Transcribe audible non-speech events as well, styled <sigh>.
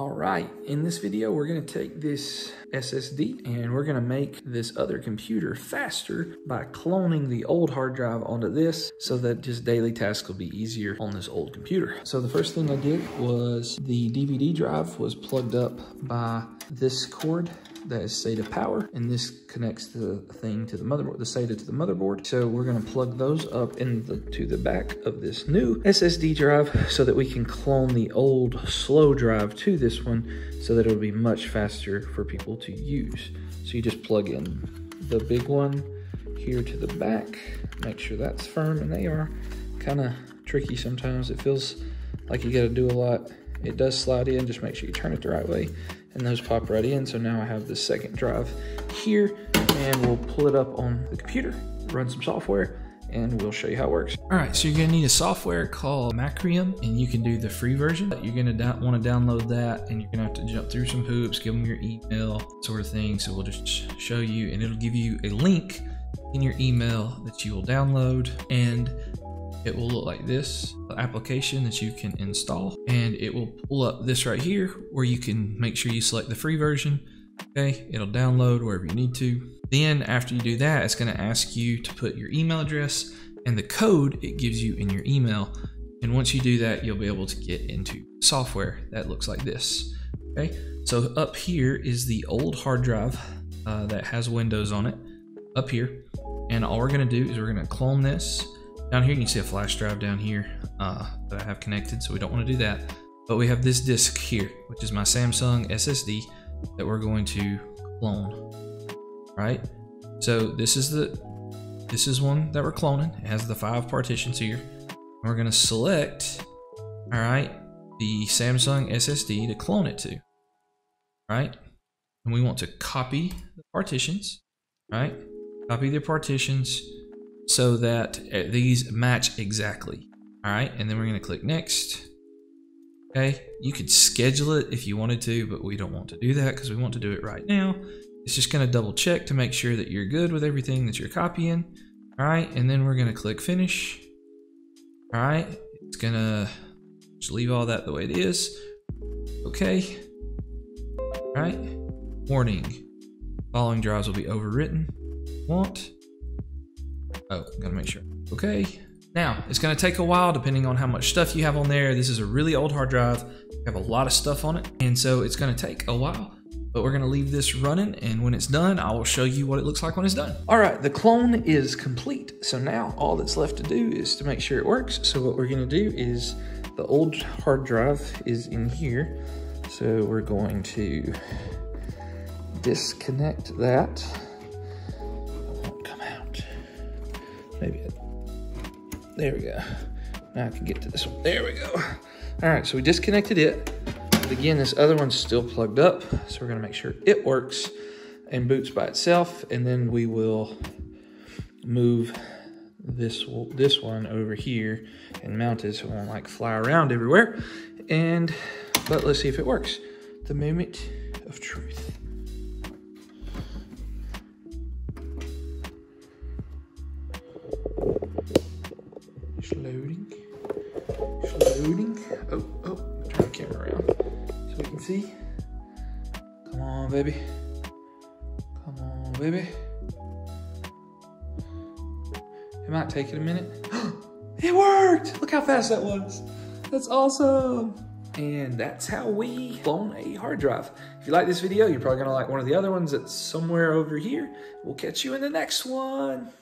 All right, in this video, we're gonna take this SSD and we're gonna make this other computer faster by cloning the old hard drive onto this so that just daily tasks will be easier on this old computer. So the first thing I did was the DVD drive was plugged up by this cord that is SATA power, and this connects the thing to the motherboard, the SATA to the motherboard. So we're gonna plug those up into the, the back of this new SSD drive so that we can clone the old slow drive to this one so that it'll be much faster for people to use. So you just plug in the big one here to the back, make sure that's firm, and they are kind of tricky sometimes. It feels like you gotta do a lot. It does slide in, just make sure you turn it the right way and those pop right in. So now I have the second drive here and we'll pull it up on the computer, run some software, and we'll show you how it works. All right, so you're gonna need a software called Macrium, and you can do the free version. You're gonna wanna download that, and you're gonna have to jump through some hoops, give them your email, sort of thing. So we'll just show you, and it'll give you a link in your email that you will download, and it will look like this application that you can install and it will pull up this right here where you can make sure you select the free version okay it'll download wherever you need to then after you do that it's going to ask you to put your email address and the code it gives you in your email. And once you do that you'll be able to get into software that looks like this okay? So up here is the old hard drive uh, that has windows on it up here. And all we're going to do is we're going to clone this. Down here, you can see a flash drive down here uh, that I have connected, so we don't want to do that. But we have this disk here, which is my Samsung SSD that we're going to clone, right? So this is the this is one that we're cloning. It has the five partitions here. We're gonna select, all right, the Samsung SSD to clone it to, right? And we want to copy the partitions, right? Copy the partitions so that uh, these match exactly. All right, and then we're gonna click next. Okay, you could schedule it if you wanted to, but we don't want to do that because we want to do it right now. It's just gonna double check to make sure that you're good with everything that you're copying. All right, and then we're gonna click finish. All right, it's gonna just leave all that the way it is. Okay. All right, warning. Following drives will be overwritten. Want Oh, gotta make sure. Okay. Now, it's gonna take a while depending on how much stuff you have on there. This is a really old hard drive. We have a lot of stuff on it, and so it's gonna take a while. But we're gonna leave this running, and when it's done, I will show you what it looks like when it's done. All right, the clone is complete. So now all that's left to do is to make sure it works. So what we're gonna do is the old hard drive is in here. So we're going to disconnect that. Maybe, there we go. Now I can get to this one. There we go. All right, so we disconnected it. But again, this other one's still plugged up. So we're gonna make sure it works and boots by itself. And then we will move this this one over here and mount it so it won't like fly around everywhere. And, but let's see if it works. The moment of truth. loading. See. Come on, baby. Come on, baby. It might take it a minute. <gasps> it worked! Look how fast that was. That's awesome. And that's how we clone a hard drive. If you like this video, you're probably gonna like one of the other ones that's somewhere over here. We'll catch you in the next one.